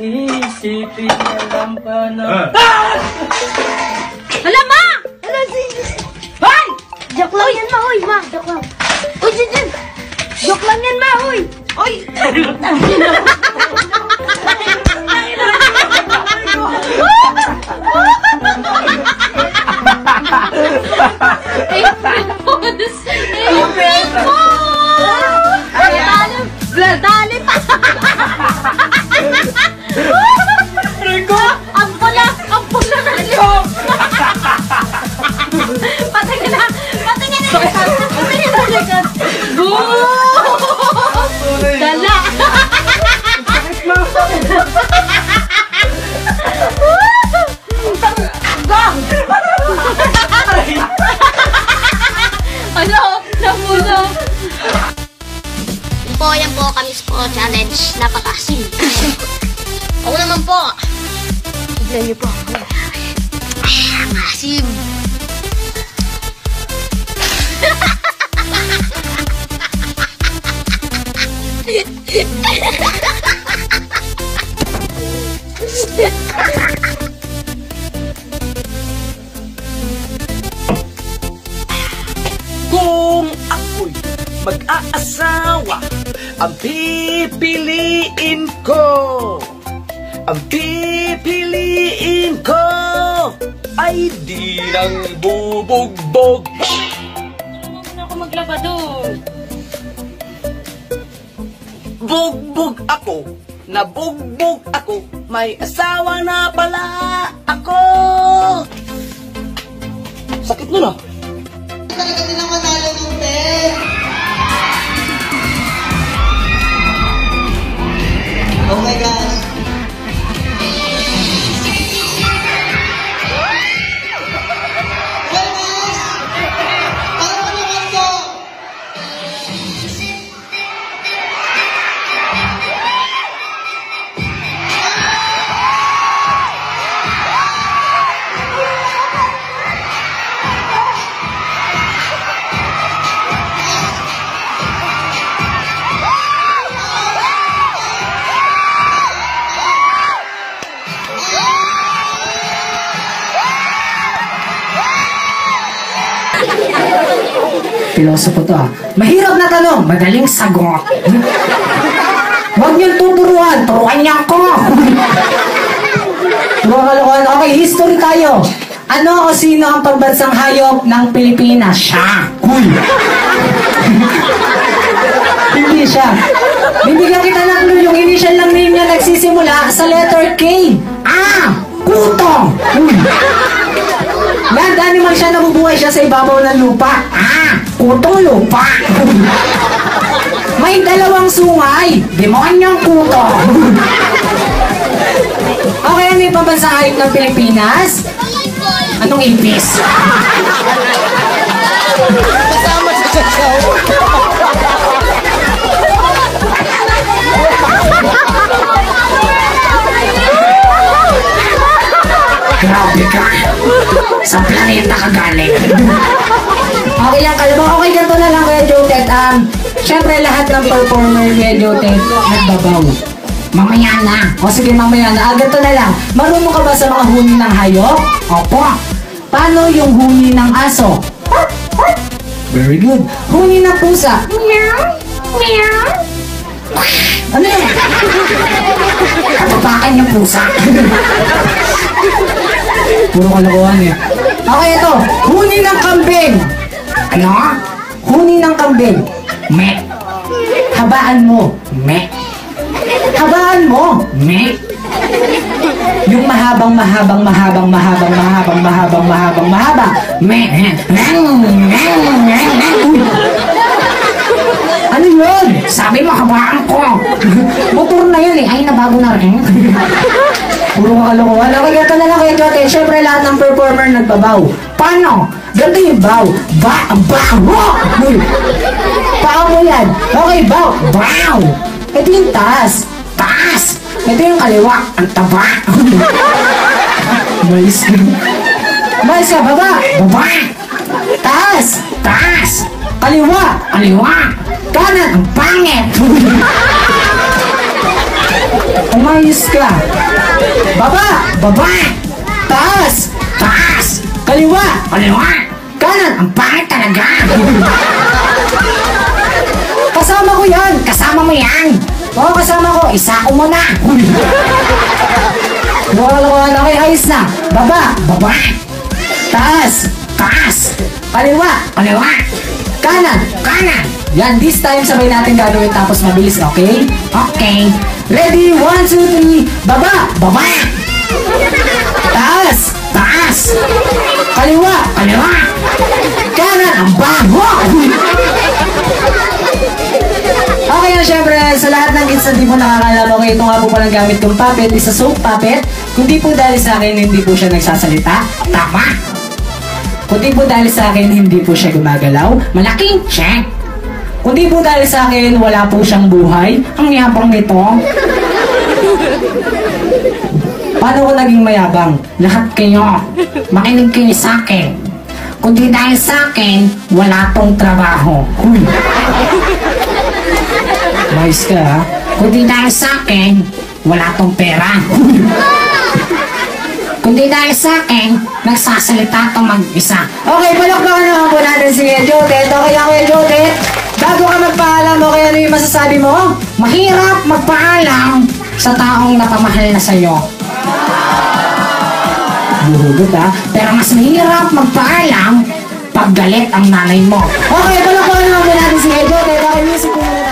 Isipin na lang ka na. Hala, ma! Hala, si... Hoy! Joke lang yan, ma, hoy, ma. Joke lang. Uy, dyan. Joke lang yan, ma, hoy. Hoy! Ako naman po. Tignan niyo po ako. Ah, masim. Kung ako'y mag-aasawa, ang pipiliin ko, ang pipiliin ko, ay di lang bubugbog. Muna ako maglabado. Bugbog ako, nabugbog ako, may asawa na pala ako. Sakit nun ah. Talaga din naman tayo Pilosopo to ah. Mahirap na tanong, madaling sagot. Huwag niyong tuturuan, turuan niya ako. Puro kalokohan. Okay, history tayo. Ano o sino ang pambansang hayop ng Pilipinas? Siya. Cool. Hindi siya. Bibigyan kita ng clue. Yung initial ng name niya nagsisimula sa letter K. Ah! Kuto! Hmm. Land animal siya, nabubuhay siya sa ibabaw ng lupa. Ah! Kutong lupa. May dalawang sungay. Demonyong kuto. okay, ano yung pambansang hayop ng Pilipinas? Anong ipis? Kasama sa sasaw. Grabe ka. Sa planeta ka galing. Um, Siyempre, lahat ng performer, Kuya Jotet, nagbabaw. Mamaya na. O sige, mamaya na. Ah, ganito na lang. Marunong ka ba sa mga huni ng hayop? Opo. Paano yung huni ng aso? Very good. Huni ng pusa? Meow. Meow. Ano yun? Katapakan yung pusa. Puro kalokohan eh. Okay, ito. Huni ng kambing. Ano? Huni ng kambing. Me. Habaan mo. Me. Habaan mo. Me. Yung mahabang, mahabang, mahabang, mahabang, mahabang, mahabang, mahabang, mahaba. Me. Ano yun? Sabi mo, habaan ko. Motor na yun eh. Ay, nabago na rin. Puro kalokohan. Okay, ganito na lang kayo. Siyempre, lahat ng performer nagbabaw. Paano? Ganito yung bow. Ba, ba, wo! Uy. Paa mo yan. Okay, bow. Bow. Ito yung taas. Taas. Ito yung kaliwa. Ang taba. Mais ka. Mais ka, baba. Baba. Taas. Taas. Kaliwa. Kaliwa. Kanan, ang pangit! Umayos ka. Baba, baba. Taas. Kaliwa, kaliwa. Kanan, ang pangit talaga. kasama ko yan, kasama mo yan. Oo, kasama ko, isa ko mo na. Wala na kayo, ayos na. Baba, baba. Taas, taas. Kaliwa, kaliwa. Kanan, kanan. Yan, this time sabay natin gagawin tapos mabilis, okay? Okay. Ready? One, two, three. Baba, baba. Kaliwa, kaliwa. Kanan, ang bago. Okay na syempre, sa lahat ng kids na di po nakakala okay, ito nga po palang gamit kong puppet, isa soap puppet. Kung di po dahil sa akin, hindi po siya nagsasalita. Tama! Kung di po dahil sa akin, hindi po siya gumagalaw. Malaking check! Kung di po dahil sa akin, wala po siyang buhay. Ang yabang nito. Paano ko naging mayabang? Lahat kayo, makinig kayo sa akin. Kung di dahil sa akin, wala tong trabaho. Huy. Mais ka ha? Kung di dahil sa akin, wala tong pera. Kung di dahil sa akin, nagsasalita tong mag-isa. Okay, palakpakan naman po natin si Kuya Jotet. Okay lang Kuya Jotet? Bago ka magpaalam, okay ano yung masasabi mo? Mahirap magpaalam sa taong napamahal na sa'yo. Buhugot ha? Pero mas mahirap magpaalam pag galit ang nanay mo. Okay, palakpakan naman natin si Kuya Jotet. Okay, music muna.